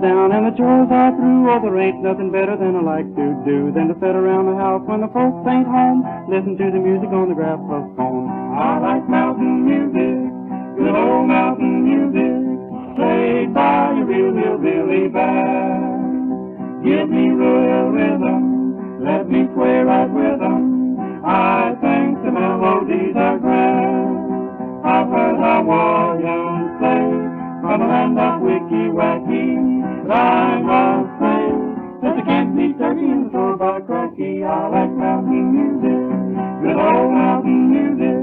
There ain't nothing better than I like to do than to sit around the house when the folks ain't home. Listen to the music on the graphophone. I like mountain music, good old mountain music, played by a real hillbilly band. Give me real rhythm, let me sway right with 'em. I I like mountain music, good old mountain music,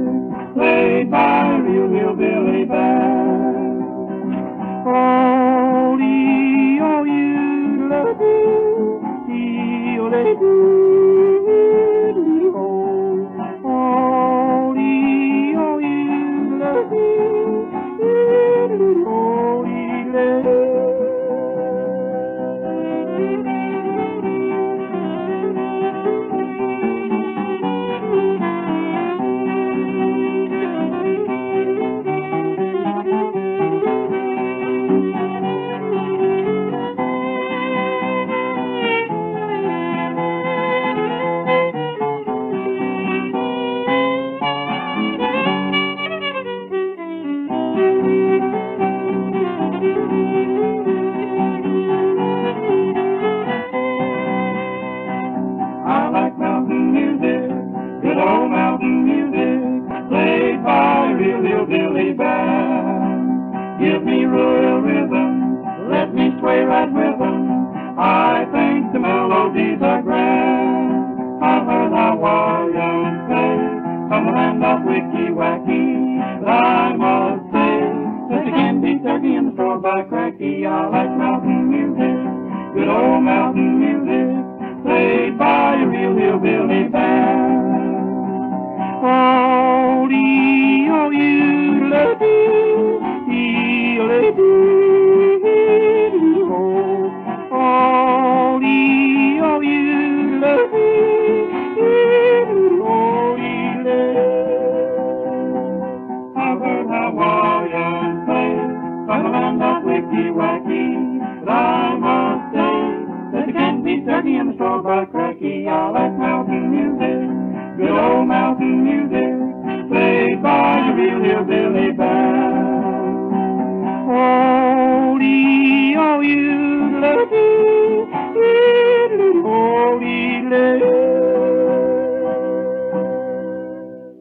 real hillbilly band. Oh, oh, you, oh, I like mountain music, good old mountain music played by a real hillbilly band. Oh, oh, you, wacky,